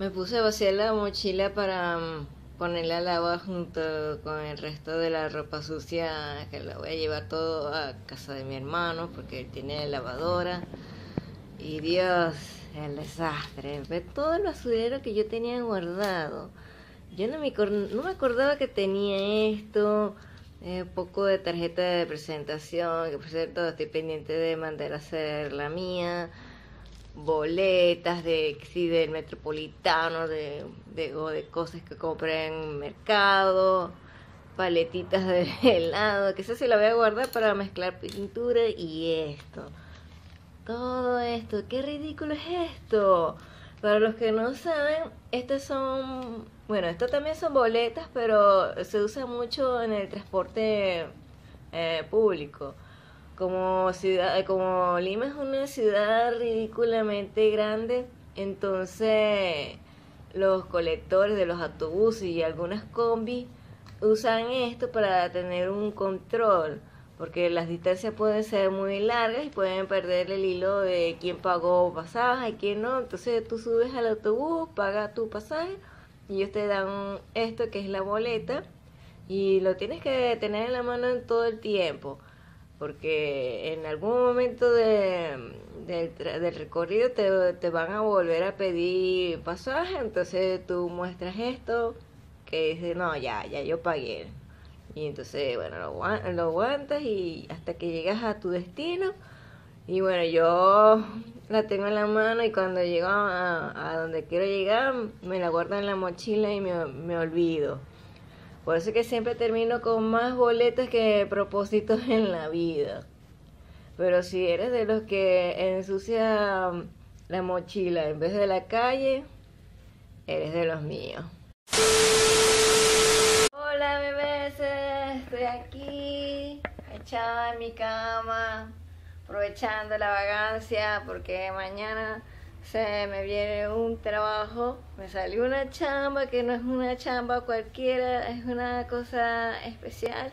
Me puse a vaciar la mochila para mm, ponerla al agua junto con el resto de la ropa sucia que la voy a llevar todo a casa de mi hermano porque él tiene lavadora. Y Dios, el desastre. Ve todo el basurero que yo tenía guardado. Yo no me, no me acordaba que tenía esto. Un poco de tarjeta de presentación, que por cierto estoy pendiente de mandar a hacer la mía boletas de del metropolitano de, de, cosas que compré en mercado paletitas de helado que eso se la voy a guardar para mezclar pintura y esto. Todo esto qué ridículo es esto. Para los que no saben estas son bueno esto también son boletas pero se usa mucho en el transporte eh, público como ciudad, como Lima es una ciudad ridículamente grande, entonces los colectores de los autobuses y algunas combis usan esto para tener un control, porque las distancias pueden ser muy largas y pueden perder el hilo de quién pagó pasaje y quién no. Entonces tú subes al autobús, pagas tu pasaje y ellos te dan esto que es la boleta y lo tienes que tener en la mano en todo el tiempo porque en algún momento de, del recorrido te, te, van a volver a pedir pasaje, entonces tú muestras esto, que dice, no, ya, ya yo pagué. Y entonces, bueno, lo, lo aguantas y hasta que llegas a tu destino. Y bueno, yo la tengo en la mano y cuando llego a, a donde quiero llegar, me la guardo en la mochila y me, me olvido. Por eso que siempre termino con más boletas que propósitos en la vida. Pero si eres de los que ensucia la mochila en vez de la calle, eres de los míos. Hola bebés, estoy aquí, echada en mi cama, aprovechando la vagancia porque mañana se me viene un trabajo, me salió una chamba que no es una chamba cualquiera, es una cosa especial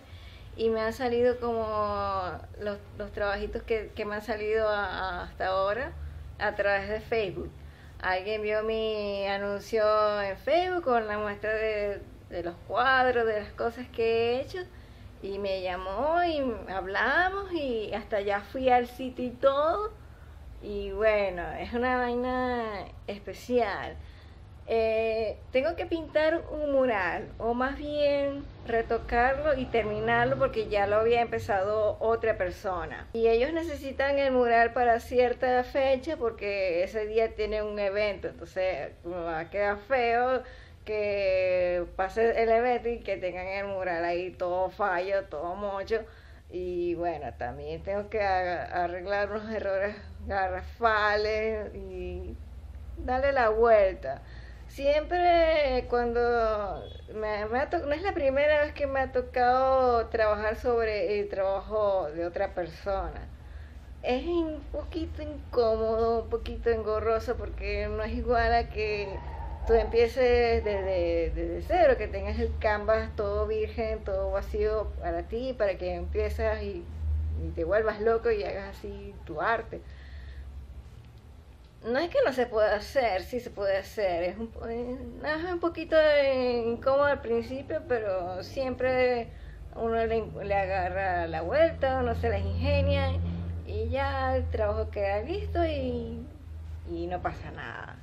y me han salido como los, los trabajitos que, que, me han salido hasta ahora a través de Facebook. Alguien vio mi anuncio en Facebook con la muestra de, de los cuadros, de las cosas que he hecho y me llamó y hablamos y hasta ya fui al sitio y todo y bueno, es una vaina especial. Eh, tengo que pintar un mural, o más bien retocarlo y terminarlo porque ya lo había empezado otra persona. Y ellos necesitan el mural para cierta fecha porque ese día tiene un evento, entonces va a quedar feo que pase el evento y que tengan el mural ahí todo fallo, todo mocho. Y bueno, también tengo que arreglar unos errores garrafales y darle la vuelta. Siempre cuando me, no es la primera vez que me ha tocado trabajar sobre el trabajo de otra persona. Es un poquito incómodo, un poquito engorroso porque no es igual a que tú empieces desde, cero, que tengas el canvas todo virgen, todo vacío para ti, para que empieces y, te vuelvas loco y hagas así tu arte no es que no se pueda hacer, sí se puede hacer. Es un, es un poquito incómodo al principio, pero siempre uno le, agarra la vuelta, uno se las ingenia y ya el trabajo queda listo y, y no pasa nada.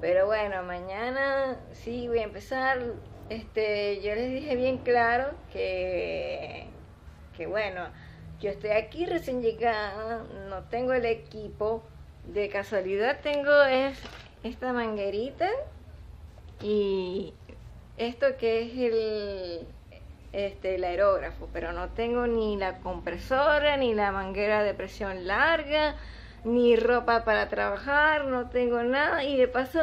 Pero bueno, mañana sí voy a empezar. Este, yo les dije bien claro que, que bueno, yo estoy aquí recién llegada, no tengo el equipo de casualidad tengo es esta manguerita y esto que es el este el aerógrafo pero no tengo ni la compresora ni la manguera de presión larga ni ropa para trabajar no tengo nada y de paso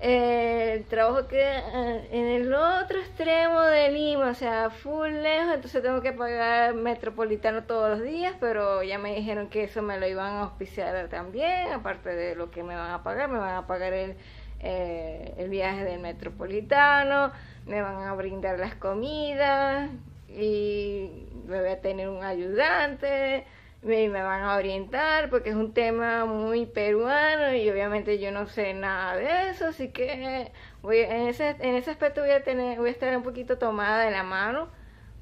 el trabajo que eh, en el otro extremo de Lima, o sea, full lejos, entonces tengo que pagar metropolitano todos los días, pero ya me dijeron que eso me lo iban a auspiciar también, aparte de lo que me van a pagar, me van a pagar el, eh, el viaje del metropolitano, me van a brindar las comidas y me voy a tener un ayudante, me, me van a orientar porque es un tema muy peruano y obviamente yo no sé nada de eso, así que voy, en, ese, en ese aspecto voy a, tener, voy a estar un poquito tomada de la mano,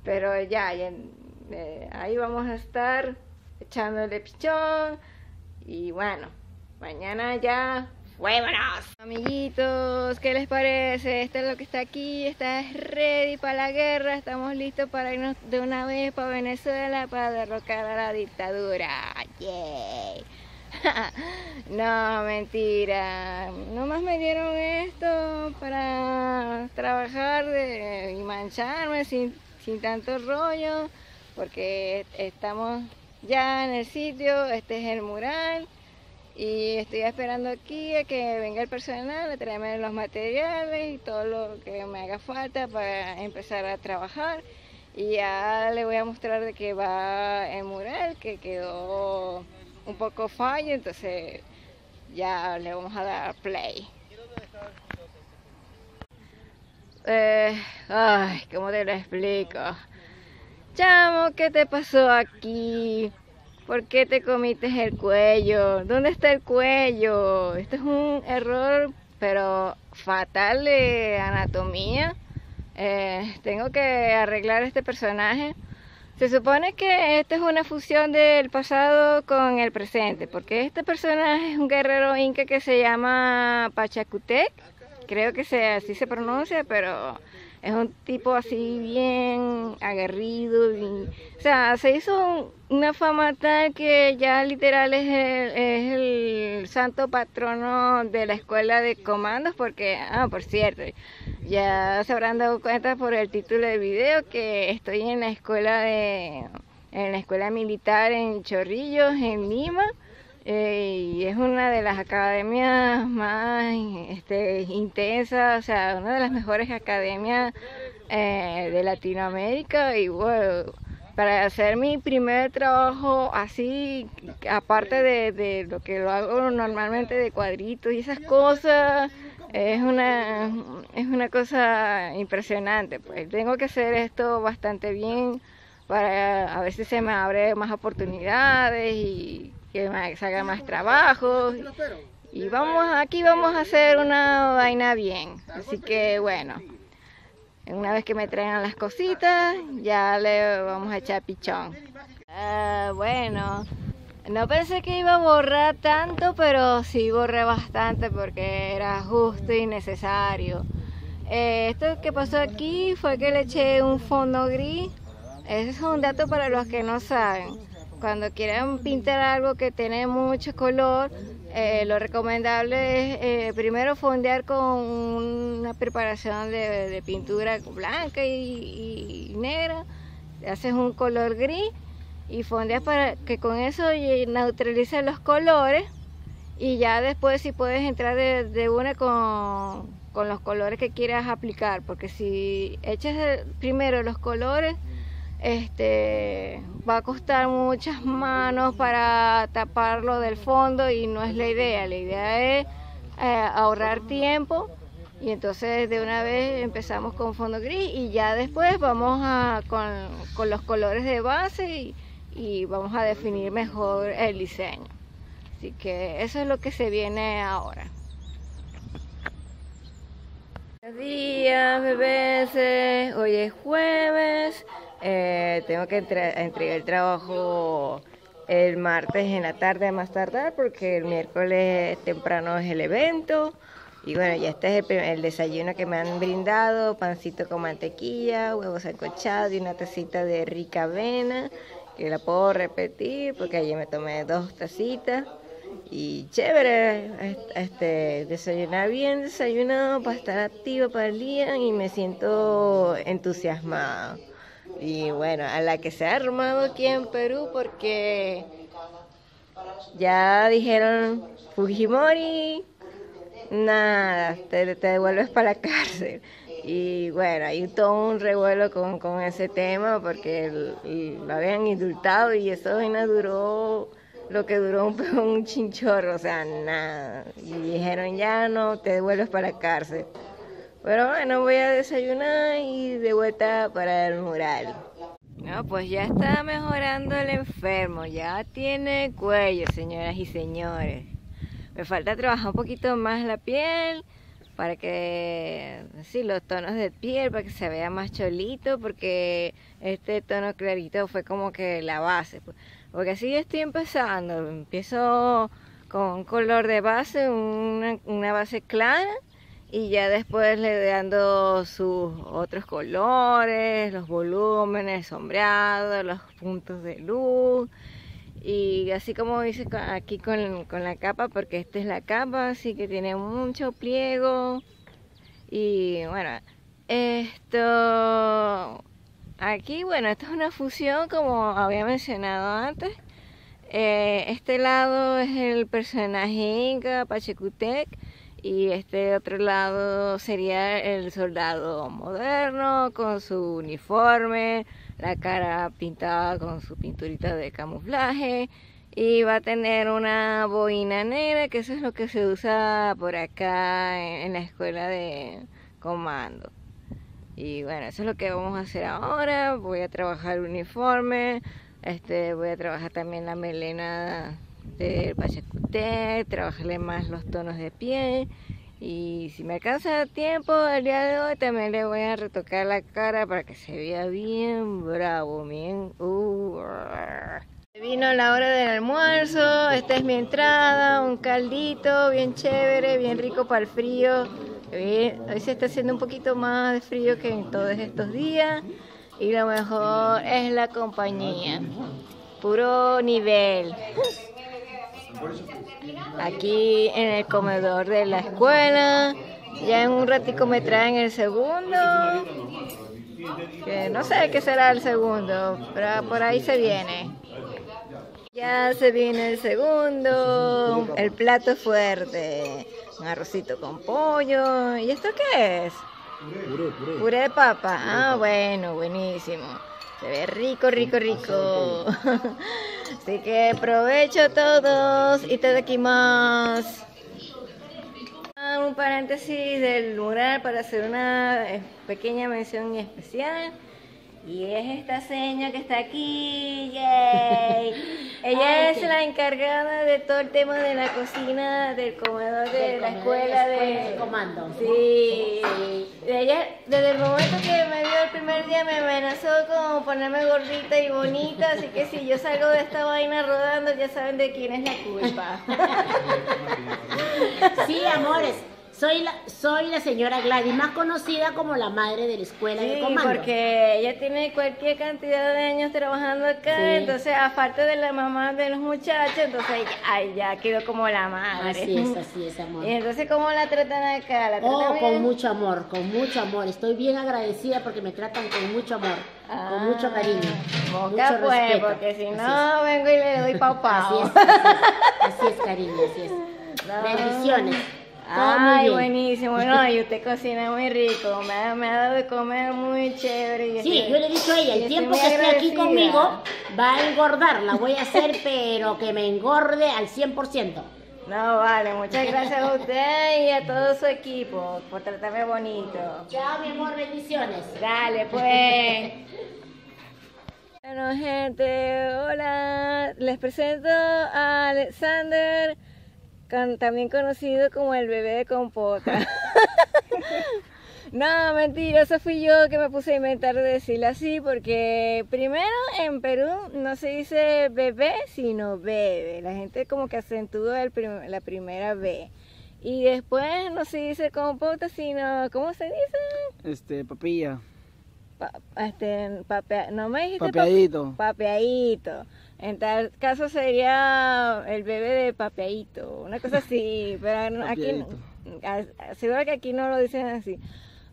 pero ya, eh, ahí vamos a estar echándole pichón y bueno, mañana ya ¡Fuémonos! Amiguitos, ¿qué les parece? Esto es lo que está aquí, está ready para la guerra, estamos listos para irnos de una vez para Venezuela para derrocar a la dictadura. ¡Yay! no, mentira. Nomás me dieron esto para trabajar y mancharme sin, sin tanto rollo, porque estamos ya en el sitio, este es el mural y estoy esperando aquí a que venga el personal a traerme los materiales y todo lo que me haga falta para empezar a trabajar y ya le voy a mostrar de qué va el mural que quedó un poco fallo entonces ya le vamos a dar play eh, ay, ¿cómo te lo explico? Chamo, ¿qué te pasó aquí? ¿Por qué te comiste el cuello? ¿Dónde está el cuello? Esto es un error, pero fatal de anatomía. Eh, tengo que arreglar este personaje. Se supone que esta es una fusión del pasado con el presente, porque este personaje es un guerrero inca que se llama Pachacutec. Creo que así se pronuncia, pero es un tipo así bien aguerrido. o sea, se hizo una fama tal que ya literal es el, santo patrono de la escuela de comandos porque, ah, por cierto, ya se habrán dado cuenta por el título del video que estoy en la escuela de en la escuela militar en Chorrillos, en Lima. Y es una de las academias más este, intensas, o sea, una de las mejores academias eh, de Latinoamérica y bueno, para hacer mi primer trabajo así, aparte de, lo que lo hago normalmente de cuadritos y esas cosas, es una, es una cosa impresionante, pues. Tengo que hacer esto bastante bien para a si se me abre más oportunidades y que se haga más trabajo. Y vamos, aquí vamos a hacer una vaina bien. Así que bueno, una vez que me traigan las cositas, ya le vamos a echar pichón. Ah, bueno, no pensé que iba a borrar tanto, pero sí borré bastante porque era justo y necesario. Eh, esto que pasó aquí fue que le eché un fondo gris. Ese es un dato para los que no saben cuando quieran pintar algo que tiene mucho color, eh, lo recomendable es eh, primero fondear con una preparación de, pintura blanca y, negra, haces un color gris y fondeas para que con eso neutralice los colores. Y ya después si puedes entrar de, una con, con, los colores que quieras aplicar, porque si echas primero los colores, este va a costar muchas manos para taparlo del fondo y no es la idea, la idea es eh, ahorrar tiempo y entonces de una vez empezamos con fondo gris y ya después vamos a, con, los colores de base y, y vamos a definir mejor el diseño. Así que eso es lo que se viene ahora. Buenos días, bebés. Hoy es jueves. Eh, tengo que entregar el trabajo el martes en la tarde más tardar porque el miércoles temprano es el evento. Y bueno, ya este es el, desayuno que me han brindado, pancito con mantequilla, huevos ancochados y una tacita de rica avena, que la puedo repetir porque ayer me tomé dos tacitas. Y chévere, este, desayunar bien, desayunado para estar activo para el día y me siento entusiasmado. Y bueno, a la que se ha armado aquí en Perú porque ya dijeron Fujimori, nada, te, devuelves para la cárcel. Y bueno, hay todo un revuelo con, con ese tema porque lo habían indultado y eso no duró lo que duró un, un chinchorro, o sea, nada. Y dijeron ya no, te devuelves para la cárcel. Pero bueno, voy a desayunar y de vuelta para el mural. No, pues ya está mejorando el enfermo, ya tiene cuello, señoras y señores. Me falta trabajar un poquito más la piel para que, sí, los tonos de piel, para que se vea más cholito, porque este tono clarito fue como que la base. Pues. Porque así estoy empezando, empiezo con un color de base, una base clara, y ya después le dando sus otros colores, los volúmenes, sombreados, los puntos de luz, y así como dice aquí con, la capa, porque esta es la capa, así que tiene mucho pliego. Y bueno, esto aquí, bueno, esto es una fusión como había mencionado antes. Eh, este lado es el personaje Inca, Pachecutec, y este otro lado sería el soldado moderno con su uniforme, la cara pintada con su pinturita de camuflaje y va a tener una boina negra, que eso es lo que se usa por acá en, la escuela de comando. Y bueno, eso es lo que vamos a hacer ahora. Voy a trabajar el uniforme, este, voy a trabajar también la melena del Pachacuté, trabajarle más los tonos de piel. Y si me alcanza tiempo el día de hoy también le voy a retocar la cara para que se vea bien bravo, bien... Uh, Vino la hora del almuerzo, esta es mi entrada, un caldito bien chévere, bien rico para el frío. Hoy se está haciendo un poquito más de frío que en todos estos días y lo mejor es la compañía, puro nivel aquí en el comedor de la escuela. Ya en un ratico me traen el segundo, que no sé qué será el segundo, pero por ahí se viene. Ya se viene el segundo, el plato fuerte, un arrocito con pollo. ¿Y esto qué es? Puré, puré. Puré de papa. Ah, bueno, buenísimo. Se ve rico, rico, rico. Así que aprovecho todos y te aquí más. Un paréntesis del mural para hacer una pequeña mención especial. Y es esta seña que está aquí, yay. Ella es la encargada de todo el tema de la cocina, del comedor de la escuela de, comando. Sí. Ella, desde el momento que me vio el primer día, me amenazó con ponerme gordita y bonita, así que si yo salgo de esta vaina rodando, ya saben de quién es la culpa. sí, amores. Soy la, soy la señora Gladys, más conocida como la madre de la escuela de comando. porque ella tiene cualquier cantidad de años trabajando acá, entonces aparte de la mamá de los muchachos, entonces ay, ya quedó como la madre. Así es, así es, amor. Y entonces, ¿cómo la tratan acá? ¿La oh, con mucho amor, con mucho amor. Estoy bien agradecida porque me tratan con mucho amor, con mucho ah, cariño. mucho pues, porque si no, vengo y le doy pau pau. Así es, así es, cariño, así es. Bendiciones. Ay, buenísimo. Bueno, y usted cocina muy rico. Me ha, me ha dado de comer muy chévere. sí, yo le he dicho a ella, el tiempo que esté aquí conmigo va a engordar. La voy a hacer, pero que me engorde al 100%. No, vale, muchas gracias a usted y a todo su equipo por tratarme bonito. Chao, mi amor, bendiciones. Dale, pues. bueno, gente, hola. Les presento a Alexander también conocido como el bebé de compota. no, mentira, eso fui yo que me puse a inventar de decirlo así, porque primero en Perú no se dice bebé, sino bebé. La gente como que acentúa el la primera B. Y después no se dice compota, sino, ¿cómo se dice? Este, papilla. este, no me dijiste papeadito. papeadito. En tal caso sería el bebé de papeadito, una cosa así, pero aquí, seguro que aquí no lo dicen así.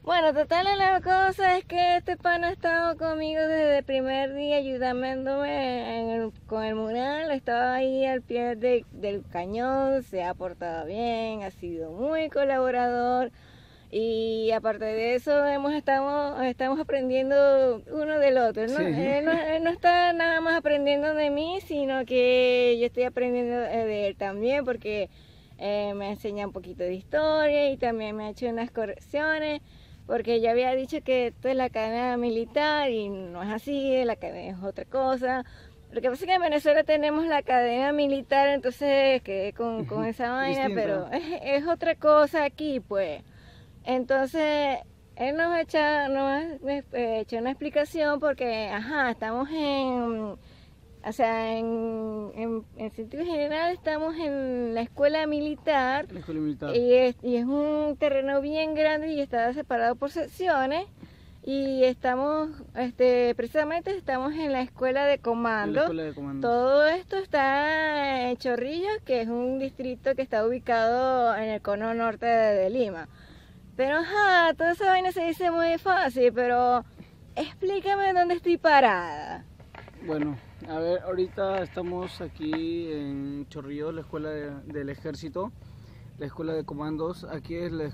Bueno, total la cosa es que este pan ha estado conmigo desde el primer día ayudándome con el mural, estaba ahí al pie del cañón, se ha portado bien, ha sido muy colaborador. Y aparte de eso, hemos estamos, estamos aprendiendo uno del otro. ¿no? Él, no, está nada más aprendiendo de mí, sino que yo estoy aprendiendo de él también, porque eh, me enseña un poquito de historia y también me ha hecho unas correcciones. porque yo había dicho que esto es la academia militar y no es así, la academia es otra cosa. Lo que pasa es que en Venezuela tenemos la academia militar, entonces que con, con esa vaina, pero es, es, otra cosa aquí, pues. Entonces, él nos echa, nos echa una explicación porque, ajá, estamos en o sea, en, en, sentido general estamos en la escuela militar. Y, es, y es un terreno bien grande y está separado por secciones. Y estamos, este, precisamente estamos en la escuela de comando. Todo esto está en Chorrillos, que es un distrito que está ubicado en el cono norte de, Lima. Pero ajá, toda esa vaina se dice muy fácil, pero explícame dónde estoy parada. Bueno, a ver, ahorita estamos aquí en Chorrillos, la escuela del ejército, la escuela de comandos. Aquí es la,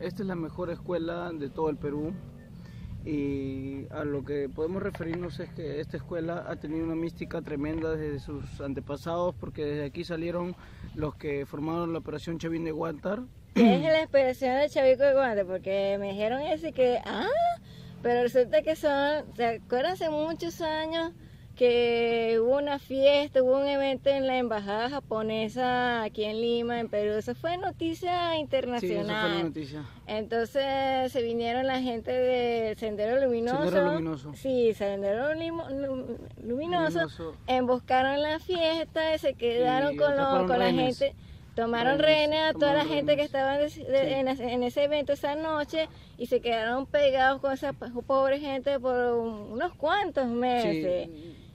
esta es la mejor escuela de todo el Perú. Y a lo que podemos referirnos es que esta escuela ha tenido una mística tremenda desde sus antepasados, porque desde aquí salieron los que formaron la operación Chavín de Guantar. ¿Qué es la operación de Chavico de Guantar? Porque me dijeron ese que, ah, pero resulta que son, ¿se acuerdan hace muchos años? que hubo una fiesta, hubo un evento en la embajada japonesa aquí en Lima, en Perú. Eso fue noticia internacional. Sí, eso fue noticia. Entonces se vinieron la gente del Sendero Luminoso. Sendero Luminoso. Sí, Sendero Luminoso. Emboscaron la fiesta y se quedaron con, con la gente tomaron rehenes a toda la gente que estaba en, ese evento esa noche y se quedaron pegados con esa pobre gente por unos cuantos meses.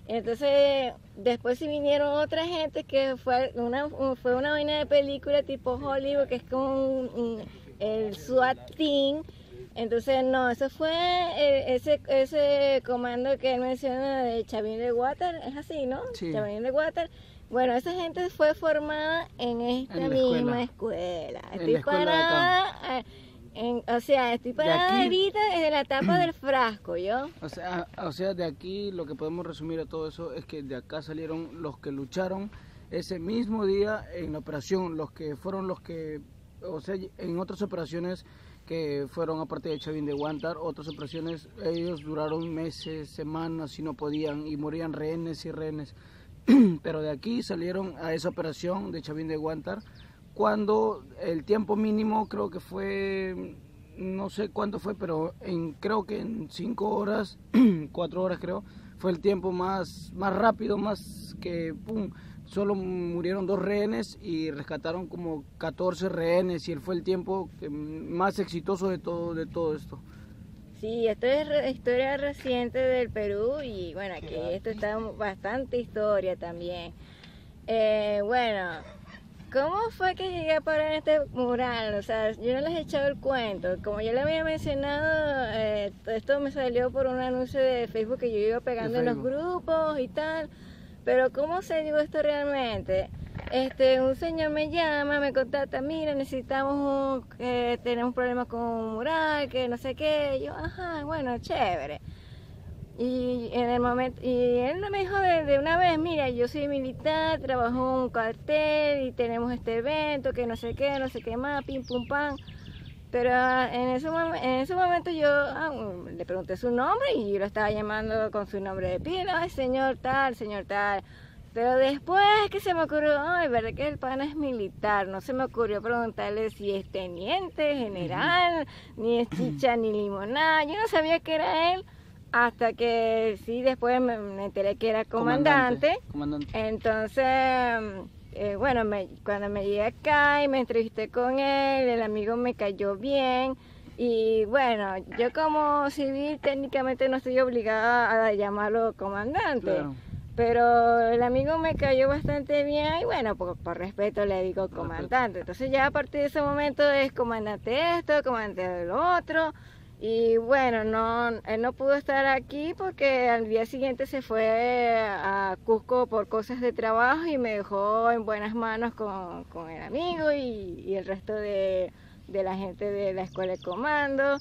Entonces, después sí vinieron otra gente que fue una, fue una vaina de película tipo Hollywood, que es como el SWAT team. Entonces, no, eso fue eh, ese, ese comando que él menciona de Chavín de Water, es así, ¿no? Chavín de Water. Bueno, esa gente fue formada en esta misma escuela. Estoy parada o sea, estoy parada ahorita en la tapa del frasco, ¿yo? O sea, o sea, de aquí lo que podemos resumir a todo eso es que de acá salieron los que lucharon ese mismo día en la operación, los que fueron los que, o sea, en otras operaciones que fueron aparte de Chavín de Guantar, otras operaciones, ellos duraron meses, semanas y no podían y morían rehenes y rehenes. Pero de aquí salieron a esa operación de Chavín de Guantar cuando el tiempo mínimo creo que fue, no sé cuánto fue, pero en, creo que en cinco horas, cuatro horas creo, fue el tiempo más, más rápido, más que, pum, solo murieron dos rehenes y rescataron como 14 rehenes y él fue el tiempo más exitoso de todo, de todo esto. Sí, esto es historia reciente del Perú y bueno, aquí esto está bastante historia también. Eh, bueno, ¿Cómo fue que llegué a parar en este mural? O sea, yo no les he echado el cuento. Como ya le había mencionado, eh, esto me salió por un anuncio de Facebook que yo iba pegando en los grupos y tal. Pero ¿cómo se dio esto realmente? Este, un señor me llama, me contacta, mira, necesitamos un, tenemos problemas con un mural, que no sé qué. yo, ajá, bueno, chévere. Y en el momento, y él me dijo de, una vez, mira, yo soy militar, trabajo en un cartel y tenemos este evento, que no sé qué, no sé qué más, pim pum pam. Pero ah, en ese, en ese momento yo ah, le pregunté su nombre y yo lo estaba llamando con su nombre de pila, ay señor tal, señor tal. Pero después que se me ocurrió, ay, verdad que el pana es militar, no se me ocurrió preguntarle si es teniente, general, ni es chicha ni limonada, yo no sabía que era él hasta que sí después me, enteré que era comandante, entonces eh, bueno cuando me llegué acá y me entrevisté con él el amigo me cayó bien y bueno yo como civil técnicamente no estoy obligada a llamarlo comandante pero el amigo me cayó bastante bien y bueno, por, por, respeto le digo comandante. Entonces ya a partir de ese momento es comandante esto, comandante lo otro. Y bueno, no, él no pudo estar aquí porque al día siguiente se fue a Cusco por cosas de trabajo y me dejó en buenas manos con, con el amigo y, el resto de, de, la gente de la escuela de comando.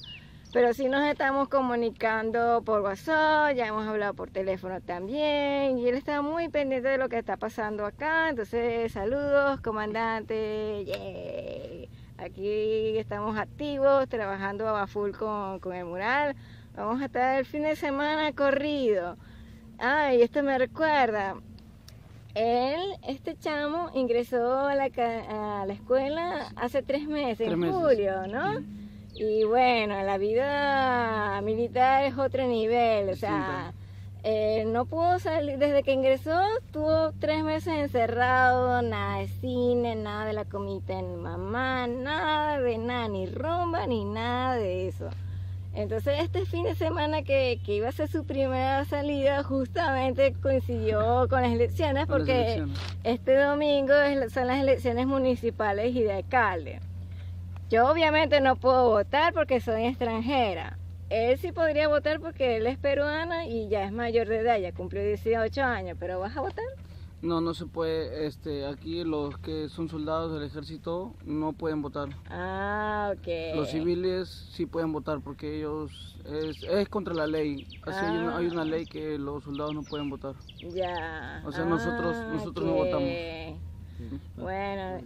Pero sí nos estamos comunicando por WhatsApp, ya hemos hablado por teléfono también y él está muy pendiente de lo que está pasando acá. Entonces, saludos, comandante. Aquí estamos activos, trabajando a full con, con el mural. Vamos a estar el fin de semana corrido. Ay, esto me recuerda. Él, este chamo, ingresó a la, a la escuela hace tres meses, en julio, ¿no? Y bueno, la vida militar es otro nivel, o sea, eh, no pudo salir, desde que ingresó, tuvo tres meses encerrado, nada de cine, nada de la comida en mamá, nada de nada, ni rumba, ni nada de eso. Entonces este fin de semana que, que, iba a ser su primera salida justamente coincidió con las elecciones porque este domingo son las elecciones municipales y de alcalde. Yo obviamente no puedo votar porque soy extranjera. Él sí podría votar porque él es peruana y ya es mayor de edad, ya cumplió 18 años, pero ¿vas a votar? No, no se puede. Este, aquí los que son soldados del ejército no pueden votar. Ah, ok. Los civiles sí pueden votar porque ellos es, es contra la ley. Así hay, una, hay, una, ley que los soldados no pueden votar. Ya. O sea, nosotros ah, nosotros no votamos. Bueno,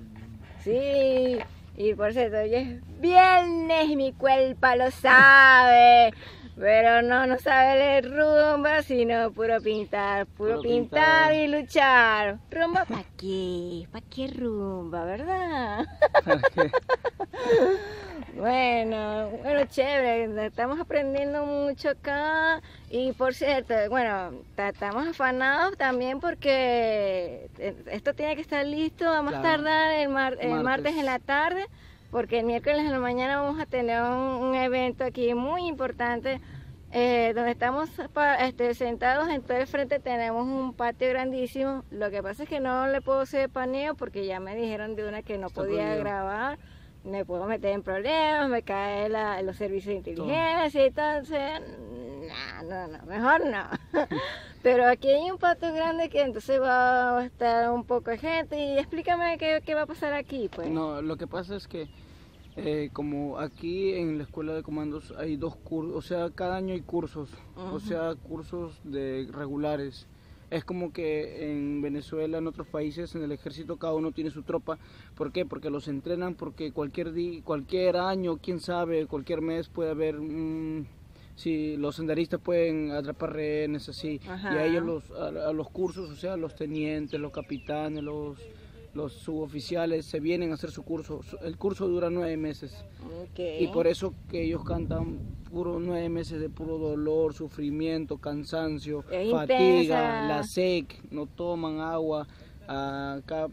sí. Y por cierto, hoy es viernes y mi cuerpo lo sabe. Pero no, no sabe leer rumba, sino puro pintar, puro, pintar, y luchar. ¿Rumba para qué? ¿Para qué rumba, verdad? bueno, bueno, chévere, estamos aprendiendo mucho acá. Y por cierto, bueno, estamos afanados también porque esto tiene que estar listo, vamos a tardar el, el martes. en la tarde porque el miércoles en la mañana vamos a tener un, evento aquí muy importante eh, donde estamos este, sentados. En todo el frente tenemos un patio grandísimo. Lo que pasa es que no le puedo hacer paneo porque ya me dijeron de una que no podía grabar me puedo meter en problemas me caen los servicios de inteligencia y entonces no, no, no, mejor no. Pero aquí hay un patio grande que entonces va a estar un poco de gente y explícame qué, qué va a pasar aquí pues. No, lo que pasa es que eh, como aquí en la escuela de comandos hay dos cursos, o sea, cada año hay cursos, o sea, cursos de regulares. Es como que en Venezuela, en otros países, en el ejército cada uno tiene su tropa. ¿Por qué? Porque los entrenan, porque cualquier día, cualquier año, quién sabe, cualquier mes puede haber si los senderistas pueden atrapar rehenes así y a ellos los a, los cursos o sea los tenientes los capitanes los los suboficiales se vienen a hacer su curso. El curso dura nueve meses. Y por eso que ellos cantan puro nueve meses de puro dolor, sufrimiento, cansancio, fatiga, la sed, no toman agua. Acá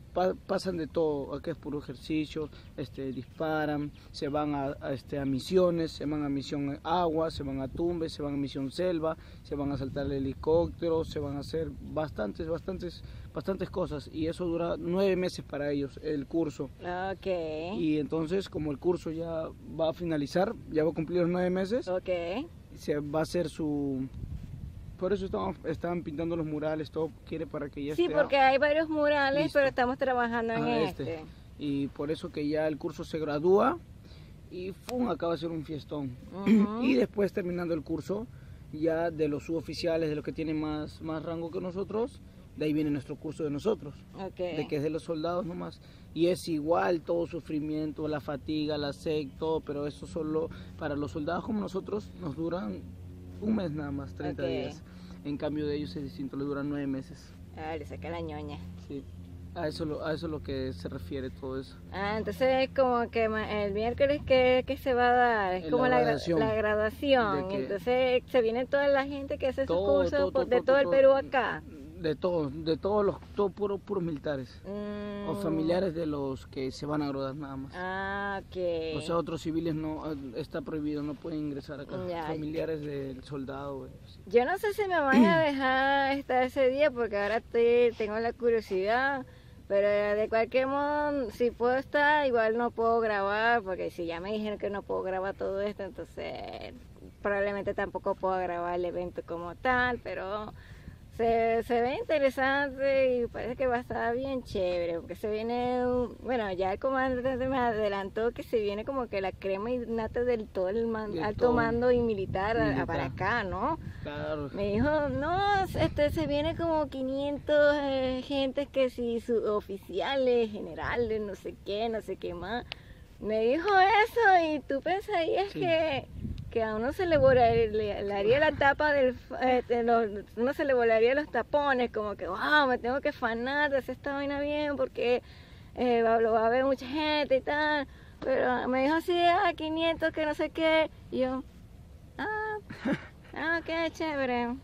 pasan de todo, acá es puro ejercicio, este, disparan, se van a, este, a misiones, se van a misión agua, se van a tumbes, se van a misión selva, se van a saltar el helicóptero, se van a hacer bastantes, bastantes bastantes cosas y eso dura nueve meses para ellos, el curso. Ok. Y entonces como el curso ya va a finalizar, ya va a cumplir los nueve meses, ok. se va a hacer su... Por eso estaban, estaban pintando los murales, todo quiere para que ya Sí, porque hay varios murales, pero estamos trabajando en este. este. Y por eso que ya el curso se gradúa y ¡fum! acaba de ser un fiestón. y después terminando el curso, ya de los suboficiales, de los que tienen más, más rango que nosotros, de ahí viene nuestro curso de nosotros, de que es de los soldados nomás. Y es igual todo sufrimiento, la fatiga, la sed, todo, pero eso solo para los soldados como nosotros nos duran un mes nada más, 30 días. En cambio de ellos es distinto, le duran nueve meses. Ah, le saca la ñoña. Sí. A eso, a eso es lo que se refiere todo eso. Ah, entonces es como que el miércoles que, se va a dar, es como la graduación. La, graduación. Entonces se viene toda la gente que hace sus cursos de todo, el Perú acá de todos, de todos los, todos puros, puros militares. O mm. familiares de los que se van a graduar nada más. Ah, ok. O sea, otros civiles no, ah, está prohibido, no pueden ingresar acá. Familiares del soldado. Yo no sé si me van a dejar estar ese día porque ahora estoy, tengo la curiosidad. Pero de cualquier modo, si puedo estar, igual no puedo grabar, porque si ya me dijeron que no puedo grabar todo esto, entonces probablemente tampoco puedo grabar el evento como tal, pero se, se, ve interesante y parece que va a estar bien chévere, porque se viene, bueno, ya el comandante me adelantó que se viene como que la crema y nata del todo el alto mando y militar, para acá, ¿no? Claro. Me dijo, no, este se viene como 500 eh, gentes que si oficiales, generales, no sé qué, no sé qué más. Me dijo eso y tú pensarías que, que a uno se le volaría la tapa del... Eh, uno se le volaría los tapones, como que, wow, me tengo que fanar de hacer esta vaina bien porque eh, lo va a ver mucha gente y tal. Pero me dijo así, ah, 500, que no sé qué. Y yo, ah, ah, qué chévere.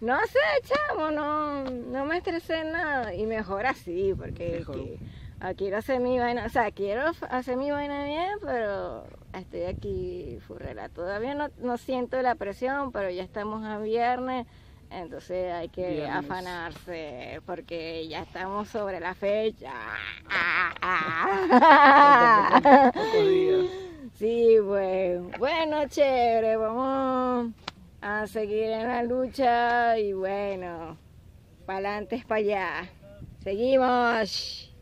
No sé, chamo, no, no me estresé nada. Y mejor así, porque aquí, quiero hacer mi vaina, o sea, quiero hacer mi vaina bien, pero estoy aquí furrera. Todavía no, no siento la presión, pero ya estamos a viernes. Entonces hay que afanarse porque ya estamos sobre la fecha. sí, pues. Bueno, chévere, vamos a seguir en la lucha y bueno, para adelante es para allá. Seguimos.